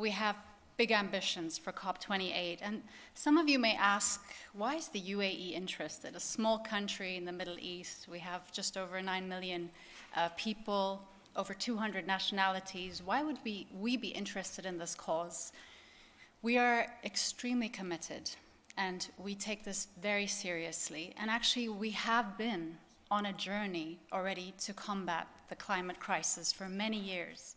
we have big ambitions for COP28. And some of you may ask, why is the UAE interested? A small country in the Middle East, we have just over 9 million uh, people, over 200 nationalities. Why would we, we be interested in this cause? We are extremely committed and we take this very seriously. And actually, we have been on a journey already to combat the climate crisis for many years.